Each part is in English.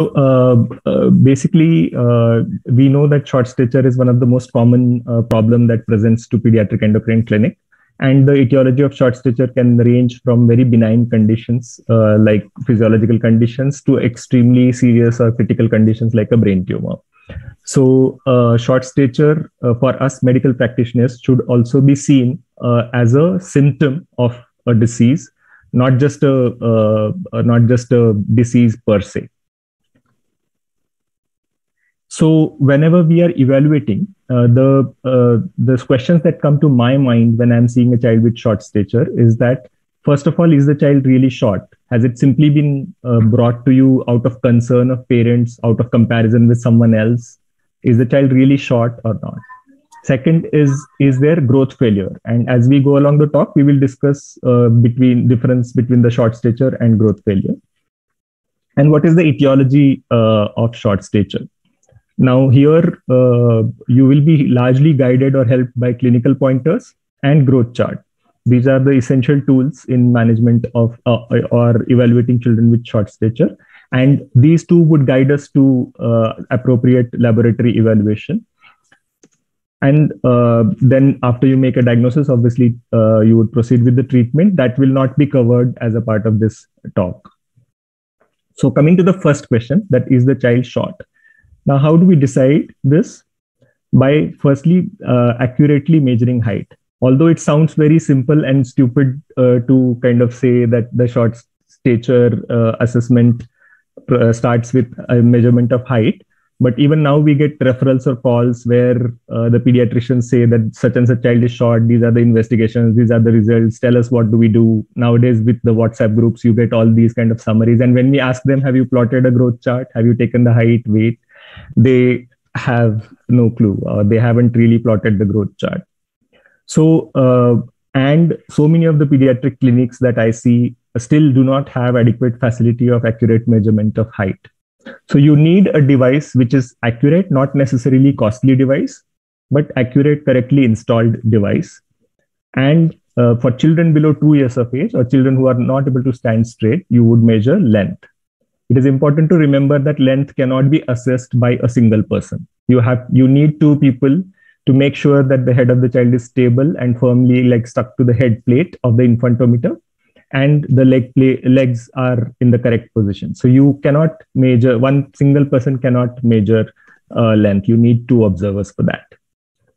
uh, uh, basically, uh, we know that short stature is one of the most common uh, problem that presents to pediatric endocrine clinic. And the etiology of short stature can range from very benign conditions uh, like physiological conditions to extremely serious or critical conditions like a brain tumor. So, uh, short stature for us medical practitioners should also be seen as a symptom of a disease, not just a not just a disease per se. So whenever we are evaluating, uh, the uh, the questions that come to my mind when I'm seeing a child with short stature is that first of all, is the child really short? Has it simply been uh, brought to you out of concern of parents, out of comparison with someone else? Is the child really short or not? Second is is there growth failure? And as we go along the talk, we will discuss uh, between difference between the short stature and growth failure. And what is the etiology uh, of short stature? Now here, uh, you will be largely guided or helped by clinical pointers and growth chart. These are the essential tools in management of uh, or evaluating children with short stature. And these two would guide us to uh, appropriate laboratory evaluation. And uh, then after you make a diagnosis, obviously uh, you would proceed with the treatment. That will not be covered as a part of this talk. So coming to the first question, that is the child short? Now, how do we decide this? By firstly uh, accurately measuring height. Although it sounds very simple and stupid uh, to kind of say that the short stature uh, assessment uh, starts with a measurement of height, but even now we get referrals or calls where uh, the pediatricians say that such and such child is short. These are the investigations. These are the results. Tell us what do we do nowadays with the WhatsApp groups. You get all these kind of summaries. And when we ask them, have you plotted a growth chart? Have you taken the height, weight? They have no clue. Uh, they haven't really plotted the growth chart. So, uh, and so many of the pediatric clinics that I see still do not have adequate facility of accurate measurement of height. So you need a device which is accurate, not necessarily costly device, but accurate, correctly installed device. And uh, for children below two years of age or children who are not able to stand straight, you would measure length it is important to remember that length cannot be assessed by a single person. You have you need two people to make sure that the head of the child is stable and firmly like stuck to the head plate of the infantometer and the leg play, legs are in the correct position. So you cannot measure one single person cannot measure uh, length. You need two observers for that.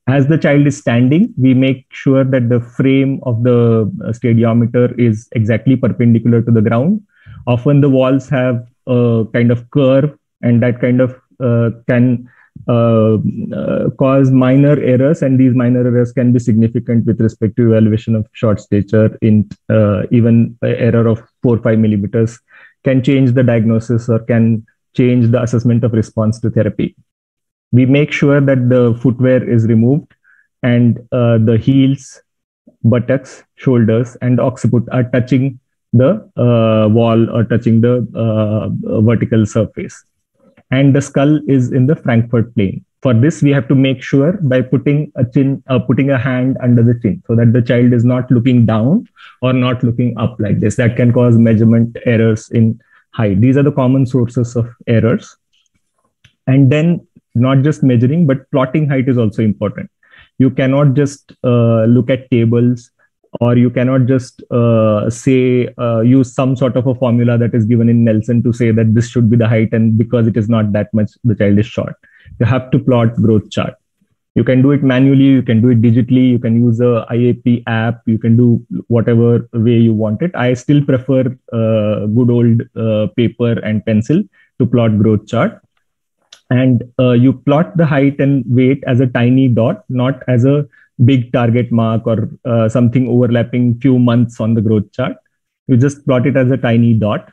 As the child is standing we make sure that the frame of the uh, stadiometer is exactly perpendicular to the ground. Often the walls have kind of curve and that kind of uh, can uh, uh, cause minor errors and these minor errors can be significant with respect to evaluation of short stature in uh, even error of 4 5 millimeters can change the diagnosis or can change the assessment of response to therapy. We make sure that the footwear is removed and uh, the heels buttocks shoulders and occiput are touching the uh, wall or touching the uh, vertical surface. And the skull is in the Frankfurt plane. For this, we have to make sure by putting a chin, uh, putting a hand under the chin, so that the child is not looking down or not looking up like this. That can cause measurement errors in height. These are the common sources of errors. And then not just measuring, but plotting height is also important. You cannot just uh, look at tables or you cannot just uh, say uh, use some sort of a formula that is given in Nelson to say that this should be the height and because it is not that much the child is short. You have to plot growth chart. You can do it manually you can do it digitally you can use a iap app you can do whatever way you want it. I still prefer uh, good old uh, paper and pencil to plot growth chart. And uh, you plot the height and weight as a tiny dot not as a big target mark or uh, something overlapping few months on the growth chart. You just plot it as a tiny dot.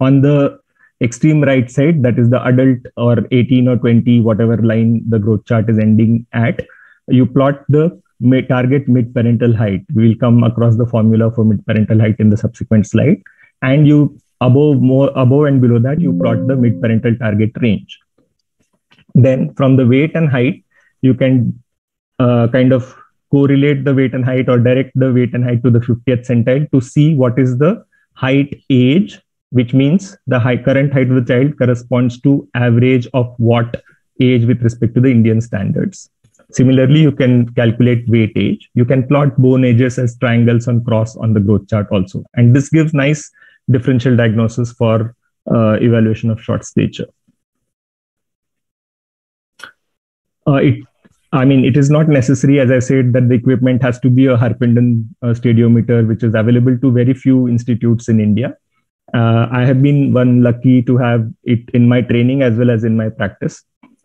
On the extreme right side, that is the adult or 18 or 20, whatever line the growth chart is ending at, you plot the target mid-parental height. We will come across the formula for mid-parental height in the subsequent slide. And you above more above and below that, you plot the mid-parental target range. Then from the weight and height, you can uh, kind of correlate the weight and height or direct the weight and height to the 50th centile to see what is the height age which means the high current height of the child corresponds to average of what age with respect to the Indian standards. Similarly, you can calculate weight age. You can plot bone ages as triangles on cross on the growth chart also. And this gives nice differential diagnosis for uh, evaluation of short stature. Uh, it, I mean, it is not necessary, as I said, that the equipment has to be a Harpenden uh, stadiometer, which is available to very few institutes in India. Uh, I have been one lucky to have it in my training as well as in my practice.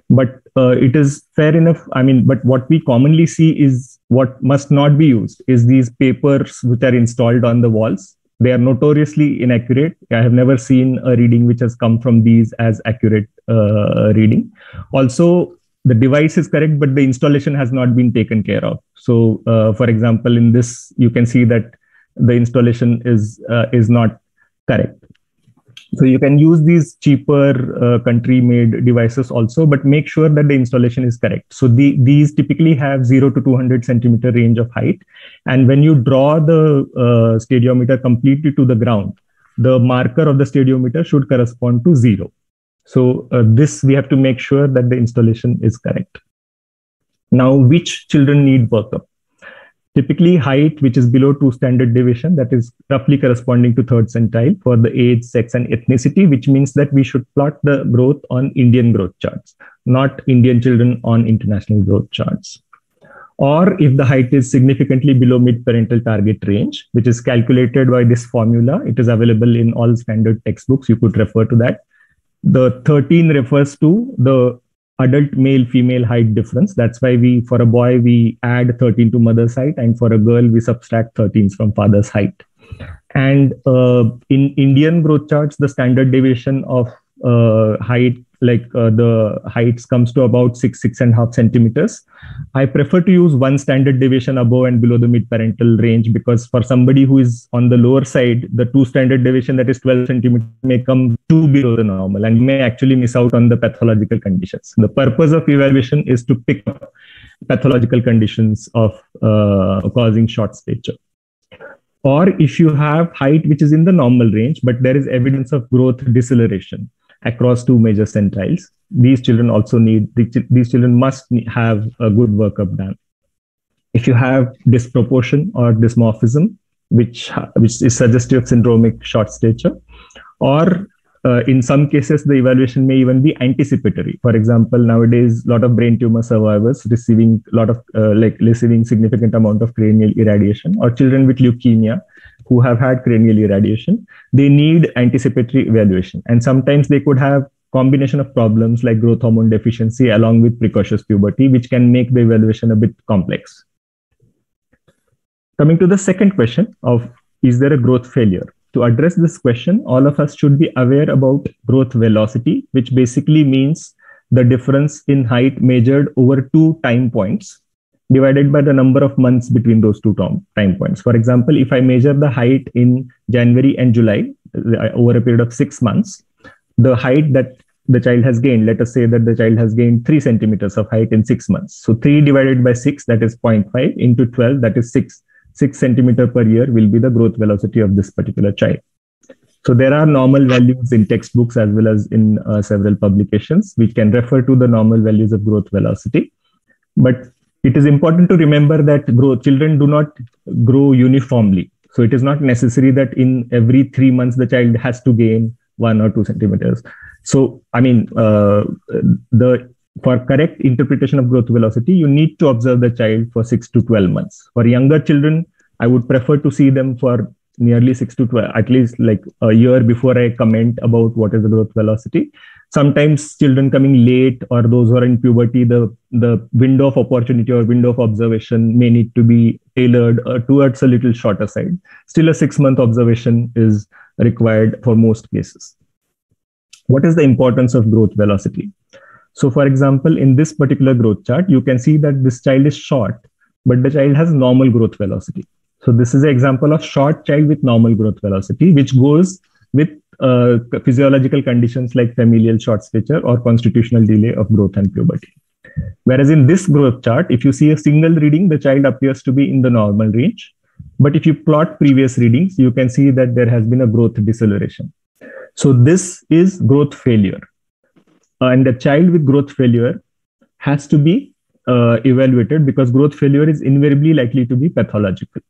But uh, it is fair enough i mean but what we commonly see is what must not be used is these papers which are installed on the walls. They are notoriously inaccurate. I have never seen a reading which has come from these as accurate uh, reading. Also the device is correct but the installation has not been taken care of. So uh, for example in this you can see that the installation is uh, is not correct. So you can use these cheaper uh, country made devices also but make sure that the installation is correct. So the, these typically have 0 to 200 centimeter range of height. And when you draw the uh, stadiometer completely to the ground the marker of the stadiometer should correspond to 0 so uh, this we have to make sure that the installation is correct now which children need workup Typically, height, which is below two standard deviation, that is roughly corresponding to third centile for the age, sex, and ethnicity, which means that we should plot the growth on Indian growth charts, not Indian children on international growth charts. Or if the height is significantly below mid-parental target range, which is calculated by this formula, it is available in all standard textbooks. You could refer to that. The 13 refers to the adult male female height difference. That's why we for a boy we add 13 to mother's height and for a girl we subtract 13s from father's height. And uh, in indian growth charts the standard deviation of uh, height like uh, the heights comes to about six six and a half centimeters. I prefer to use one standard deviation above and below the mid parental range because for somebody who is on the lower side the two standard deviation that is 12 centimeters may come too below the normal and may actually miss out on the pathological conditions. The purpose of evaluation is to pick up pathological conditions of uh, causing short stature. Or if you have height which is in the normal range but there is evidence of growth deceleration across two major centiles. These children also need, these children must have a good workup done. If you have disproportion or dysmorphism, which, which is suggestive of syndromic short stature, or uh, in some cases, the evaluation may even be anticipatory. For example, nowadays, a lot of brain tumor survivors receiving a lot of uh, like receiving significant amount of cranial irradiation, or children with leukemia who have had cranial irradiation, they need anticipatory evaluation. And sometimes they could have combination of problems like growth hormone deficiency along with precocious puberty, which can make the evaluation a bit complex. Coming to the second question of is there a growth failure? To address this question, all of us should be aware about growth velocity, which basically means the difference in height measured over two time points divided by the number of months between those two time points. For example, if I measure the height in January and July uh, over a period of six months, the height that the child has gained, let us say that the child has gained three centimeters of height in six months. So three divided by six, that is 0.5 into 12, that is six, six centimeter per year will be the growth velocity of this particular child. So there are normal values in textbooks as well as in uh, several publications, which can refer to the normal values of growth velocity. But it is important to remember that grow, children do not grow uniformly. So it is not necessary that in every three months the child has to gain one or two centimeters. So I mean, uh, the for correct interpretation of growth velocity, you need to observe the child for six to twelve months. For younger children, I would prefer to see them for nearly six to 12, at least like a year before I comment about what is the growth velocity sometimes children coming late or those who are in puberty the the window of opportunity or window of observation may need to be tailored uh, towards a little shorter side. Still a 6 month observation is required for most cases. What is the importance of growth velocity? So for example in this particular growth chart you can see that this child is short but the child has normal growth velocity. So this is an example of short child with normal growth velocity which goes with uh, physiological conditions like familial short stature or constitutional delay of growth and puberty. Whereas in this growth chart, if you see a single reading, the child appears to be in the normal range. But if you plot previous readings, you can see that there has been a growth deceleration. So this is growth failure. Uh, and the child with growth failure has to be uh, evaluated because growth failure is invariably likely to be pathological.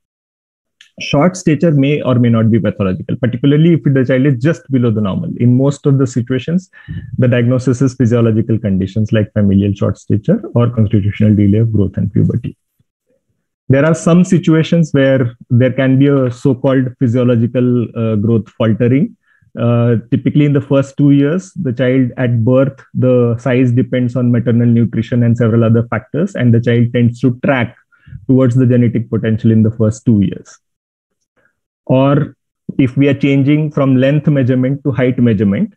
Short stature may or may not be pathological, particularly if the child is just below the normal. In most of the situations, the diagnosis is physiological conditions like familial short stature or constitutional delay of growth and puberty. There are some situations where there can be a so-called physiological uh, growth faltering, uh, typically in the first two years the child at birth the size depends on maternal nutrition and several other factors and the child tends to track towards the genetic potential in the first two years or if we are changing from length measurement to height measurement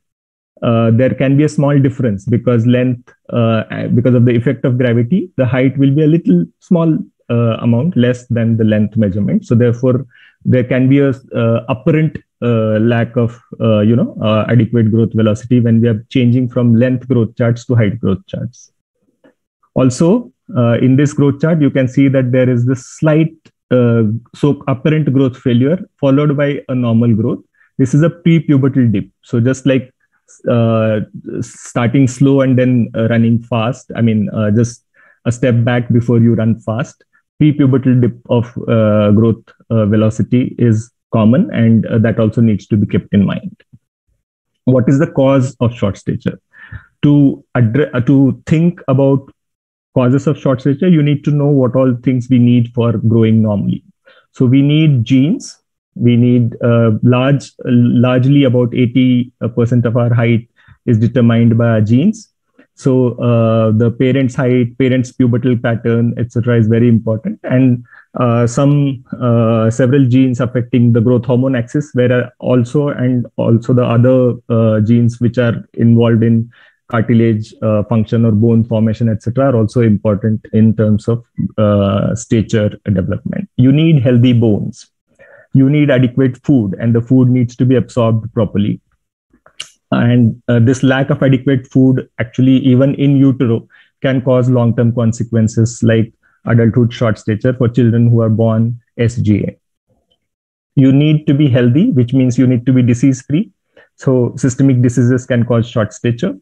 uh, there can be a small difference because length uh, because of the effect of gravity the height will be a little small uh, amount less than the length measurement so therefore there can be a uh, apparent uh, lack of uh, you know adequate growth velocity when we are changing from length growth charts to height growth charts. Also, in this growth chart, you can see that there is this slight uh, so apparent growth failure followed by a normal growth. This is a pre-pubertal dip. So just like starting slow and then running fast. I mean, just a step back before you run fast. Pre-pubertal dip of growth velocity is common and uh, that also needs to be kept in mind what is the cause of short stature to address uh, to think about causes of short stature you need to know what all things we need for growing normally. So we need genes. We need uh, large largely about 80% uh, of our height is determined by our genes. So uh, the parents height parents pubertal pattern etc is very important. And uh, some uh, several genes affecting the growth hormone axis where also and also the other uh, genes which are involved in cartilage uh, function or bone formation etc are also important in terms of uh, stature development you need healthy bones you need adequate food and the food needs to be absorbed properly and uh, this lack of adequate food actually even in utero can cause long term consequences like adulthood short stature for children who are born SGA. You need to be healthy, which means you need to be disease free. So systemic diseases can cause short stature.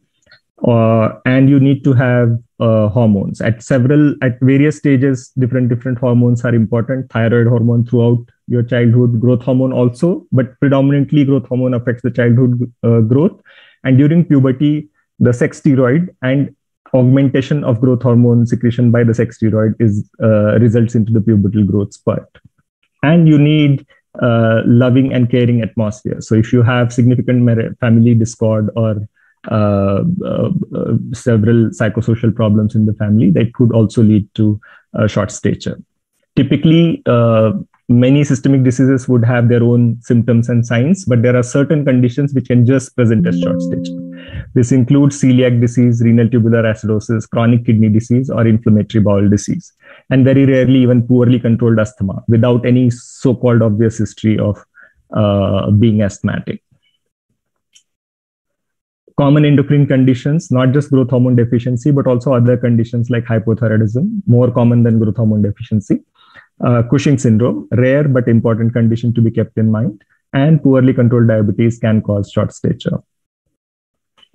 Uh, and you need to have uh, hormones. At several at various stages different different hormones are important. Thyroid hormone throughout your childhood growth hormone also but predominantly growth hormone affects the childhood uh, growth. And during puberty the sex steroid and augmentation of growth hormone secretion by the sex steroid is uh, results into the pubertal growth spurt and you need uh, loving and caring atmosphere. So if you have significant family discord or uh, uh, uh, several psychosocial problems in the family that could also lead to a short stature typically uh, many systemic diseases would have their own symptoms and signs, but there are certain conditions which can just present as short stature. This includes celiac disease, renal tubular acidosis, chronic kidney disease, or inflammatory bowel disease, and very rarely even poorly controlled asthma without any so-called obvious history of uh, being asthmatic. Common endocrine conditions, not just growth hormone deficiency, but also other conditions like hypothyroidism, more common than growth hormone deficiency uh, Cushing syndrome, rare but important condition to be kept in mind, and poorly controlled diabetes can cause short stature.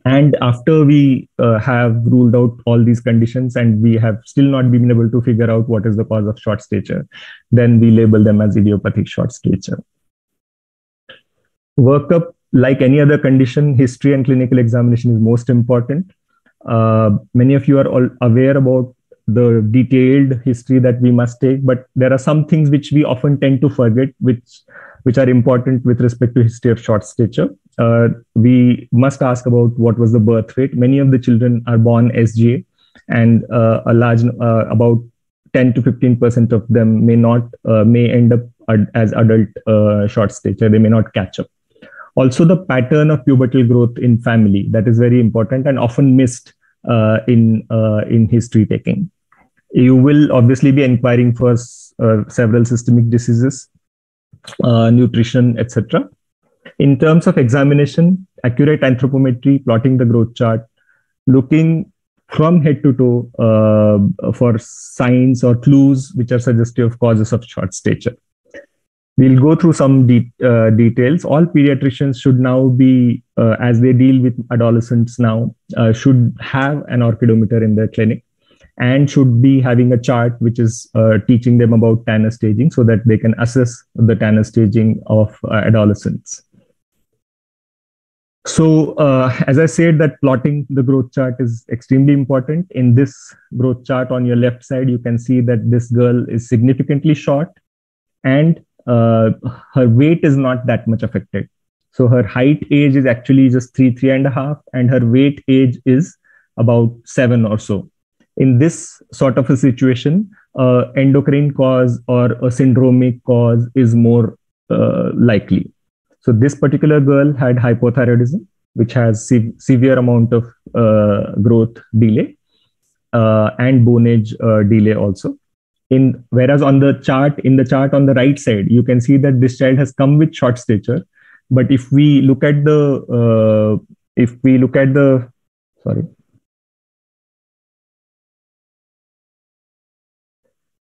And after we uh, have ruled out all these conditions and we have still not been able to figure out what is the cause of short stature, then we label them as idiopathic short stature. Workup, like any other condition, history and clinical examination is most important. Uh, many of you are all aware about the detailed history that we must take but there are some things which we often tend to forget which which are important with respect to history of short stature. Uh, we must ask about what was the birth rate. Many of the children are born sga and uh, a large uh, about 10 to 15 percent of them may not uh, may end up ad- as adult uh, short stature. They may not catch up also the pattern of pubertal growth in family that is very important and often missed uh, in uh, in history taking. You will obviously be inquiring for uh, several systemic diseases, nutrition, etc. In terms of examination, accurate anthropometry, plotting the growth chart, looking from head to toe uh, for signs or clues which are suggestive of causes of short stature. We'll go through some de- uh, details. All pediatricians should now be, uh, as they deal with adolescents now, uh, should have an orchidometer in their clinic and should be having a chart which is uh, teaching them about Tanner staging so that they can assess the Tanner staging of uh, adolescents. So, uh, as I said, that plotting the growth chart is extremely important. In this growth chart on your left side, you can see that this girl is significantly short and uh, her weight is not that much affected. So, her height age is actually just three, three and a half, and her weight age is about seven or so. In this sort of a situation, uh, endocrine cause or a syndromic cause is more uh, likely. So this particular girl had hypothyroidism, which has se- severe amount of uh, growth delay uh, and bone age uh, delay also. In whereas on the chart, in the chart on the right side, you can see that this child has come with short stature. But if we look at the uh, if we look at the sorry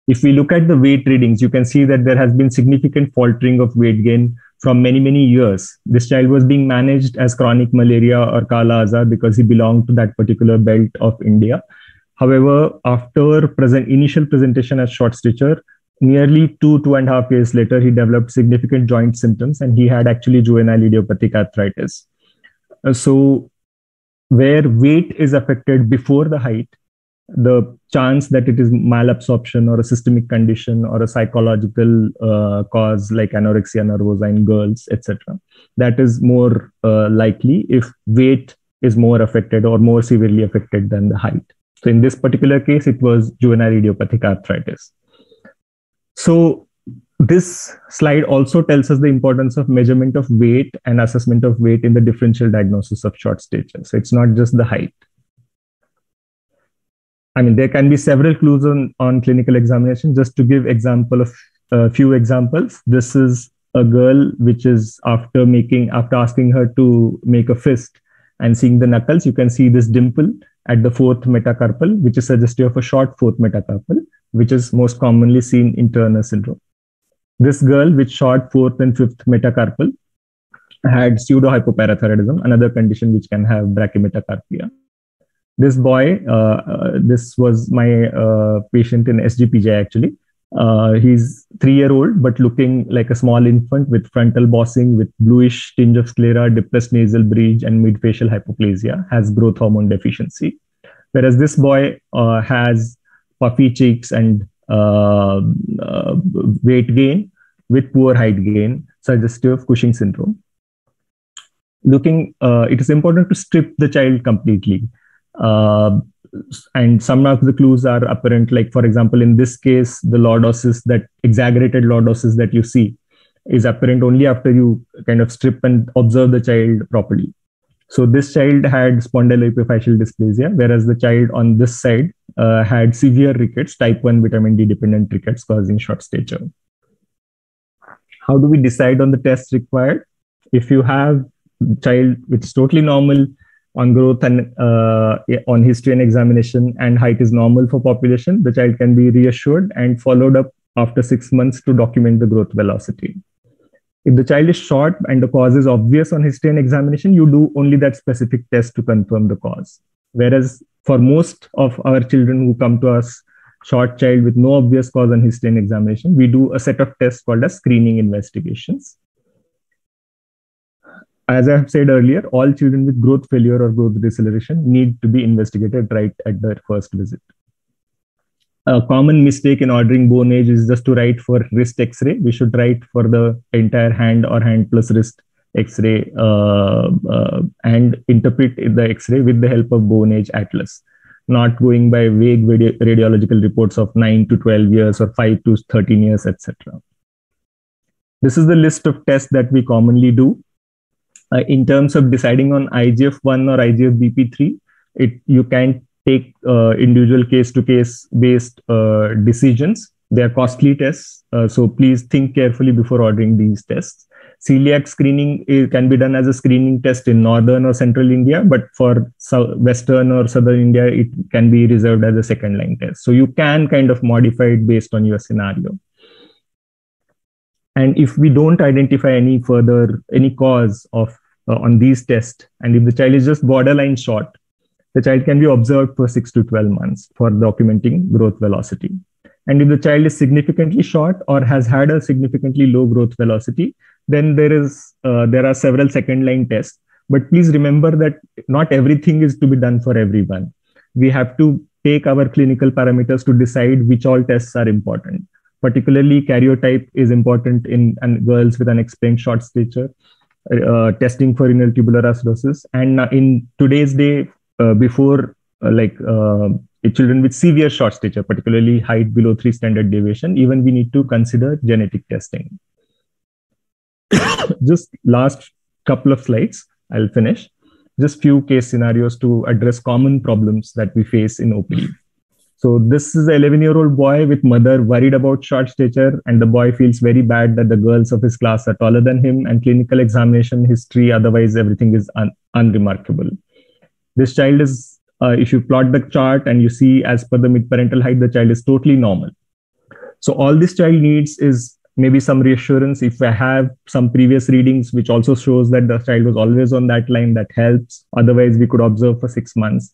if we look at the weight readings, you can see that there has been significant faltering of weight gain from many, many years. This child was being managed as chronic malaria or Kala Azar because he belonged to that particular belt of India. However, after present initial presentation as short stature, nearly two, two and a half years later, he developed significant joint symptoms and he had actually juvenile idiopathic arthritis. Uh, so, where weight is affected before the height, the chance that it is malabsorption or a systemic condition or a psychological uh, cause like anorexia nervosa in girls, etc. That is more uh, likely if weight is more affected or more severely affected than the height. So in this particular case, it was juvenile idiopathic arthritis. So this slide also tells us the importance of measurement of weight and assessment of weight in the differential diagnosis of short stature. So it's not just the height. I mean, there can be several clues on, on clinical examination. Just to give example of a few examples, this is a girl which is after making after asking her to make a fist and seeing the knuckles, you can see this dimple at the fourth metacarpal, which is suggestive of a short fourth metacarpal, which is most commonly seen in Turner syndrome. This girl with short fourth and fifth metacarpal had pseudo hypoparathyroidism, another condition which can have brachymetacarpia this boy, uh, uh, this was my uh, patient in SGPGI actually. He's three year old, but looking like a small infant with frontal bossing, with bluish tinge of sclera, depressed nasal bridge, and midfacial hypoplasia, has growth hormone deficiency. Whereas this boy has puffy cheeks and uh, uh, weight gain with poor height gain, suggestive of Cushing syndrome. Looking, uh, it is important to strip the child completely. And some of the clues are apparent. Like, for example, in this case, the lordosis, that exaggerated lordosis that you see, is apparent only after you kind of strip and observe the child properly. So this child had spondyloepiphyseal dysplasia, whereas the child on this side uh, had severe rickets, type 1 vitamin D dependent rickets causing short stature. How do we decide on the tests required? If you have child which is totally normal, on growth and uh, on history and examination and height is normal for population, the child can be reassured and followed up after six months to document the growth velocity. If the child is short and the cause is obvious on history and examination, you do only that specific test to confirm the cause. Whereas for most of our children who come to us, short child with no obvious cause on history and examination, we do a set of tests called as screening investigations as I have said earlier, all children with growth failure or growth deceleration need to be investigated right at their first visit. A common mistake in ordering bone age is just to write for wrist X-ray. We should write for the entire hand or hand plus wrist X-ray uh, uh, and interpret the X-ray with the help of bone age atlas, not going by vague radiological reports of 9 to 12 years or 5 to 13 years, etc. This is the list of tests that we commonly do uh, in terms of deciding on IGF-1 or IGF-BP3, it you can take uh, individual case-to-case based uh, decisions. They are costly tests, uh, so please think carefully before ordering these tests. Celiac screening is, can be done as a screening test in northern or central India, but for south, western or southern India, it can be reserved as a second line test. So you can kind of modify it based on your scenario. And if we don't identify any further, any cause of uh, on these tests, and if the child is just borderline short, the child can be observed for six to 12 months for documenting growth velocity. And if the child is significantly short or has had a significantly low growth velocity, then there is uh, there are several second line tests. But please remember that not everything is to be done for everyone. We have to take our clinical parameters to decide which all tests are important. Particularly, karyotype is important in, girls with an unexplained short stature. Uh, testing for renal tubular acidosis, and in today's day, uh, before uh, like uh, children with severe short stature, particularly height below three standard deviation, even we need to consider genetic testing. Just last couple of slides, I'll finish. Just few case scenarios to address common problems that we face in OPD. So this is an 11 year old boy with mother worried about short stature and the boy feels very bad that the girls of his class are taller than him and clinical examination history, otherwise everything is un unremarkable. This child is uh, if you plot the chart and you see as per the mid-parental height, the child is totally normal. So all this child needs is maybe some reassurance. If I have some previous readings, which also shows that the child was always on that line, that helps. Otherwise, we could observe for six months.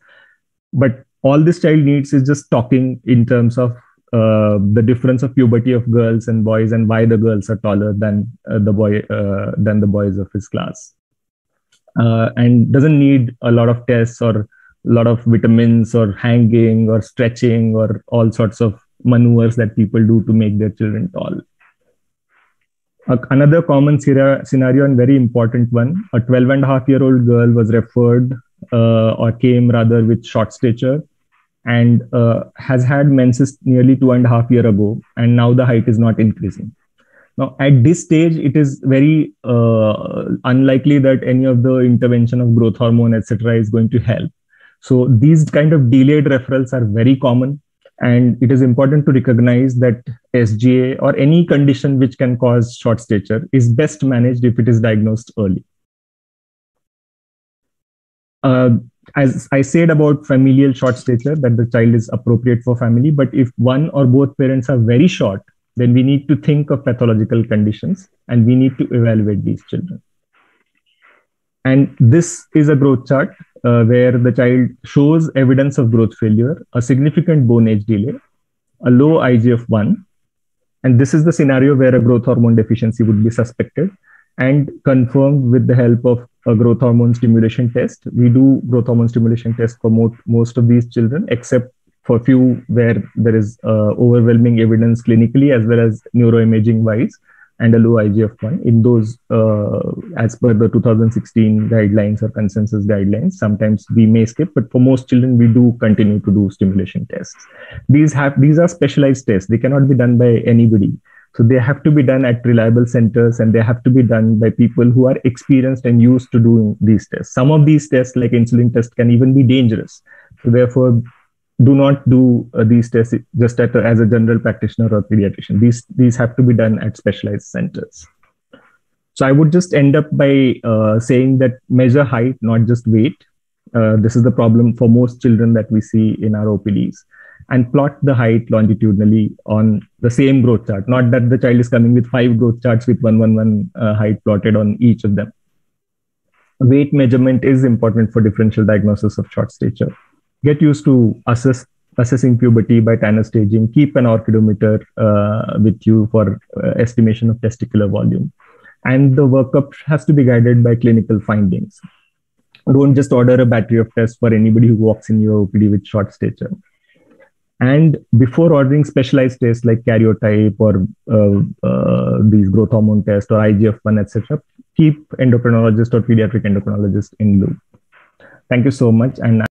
But all this child needs is just talking in terms of uh, the difference of puberty of girls and boys and why the girls are taller than uh, the boy uh, than the boys of his class uh, and doesn't need a lot of tests or a lot of vitamins or hanging or stretching or all sorts of maneuvers that people do to make their children tall. Another common scenario and very important one a 12 and a half year old girl was referred uh, or came rather with short stature and uh, has had menses nearly two and a half year ago and now the height is not increasing now at this stage it is very uh, unlikely that any of the intervention of growth hormone etc is going to help so these kind of delayed referrals are very common. And it is important to recognize that SGA or any condition which can cause short stature is best managed if it is diagnosed early. Uh, as I said about familial short stature, that the child is appropriate for family. But if one or both parents are very short, then we need to think of pathological conditions and we need to evaluate these children. And this is a growth chart uh, where the child shows evidence of growth failure, a significant bone age delay, a low IGF-1, and this is the scenario where a growth hormone deficiency would be suspected and confirmed with the help of a growth hormone stimulation test. We do growth hormone stimulation test for most, most of these children, except for a few where there is uh, overwhelming evidence clinically as well as neuroimaging wise and a low IGF-1 in those, uh, as per the 2016 guidelines or consensus guidelines. Sometimes we may skip, but for most children, we do continue to do stimulation tests. These have these are specialized tests. They cannot be done by anybody. So they have to be done at reliable centers and they have to be done by people who are experienced and used to doing these tests. Some of these tests, like insulin test, can even be dangerous. So therefore, do not do uh, these tests just at, as a general practitioner or pediatrician. These these have to be done at specialized centers. So I would just end up by uh, saying that measure height, not just weight. Uh, this is the problem for most children that we see in our OPDs. And plot the height longitudinally on the same growth chart. Not that the child is coming with five growth charts with 111 uh, height plotted on each of them. Weight measurement is important for differential diagnosis of short stature get used to assess assessing puberty by Tanner staging. Keep an orchidometer uh, with you for uh, estimation of testicular volume. And the workup has to be guided by clinical findings. Don't just order a battery of tests for anybody who walks in your OPD with short stature. And before ordering specialized tests like karyotype or uh, uh, these growth hormone tests or IGF-1, etc., keep endocrinologist or pediatric endocrinologist in loop. Thank you so much. And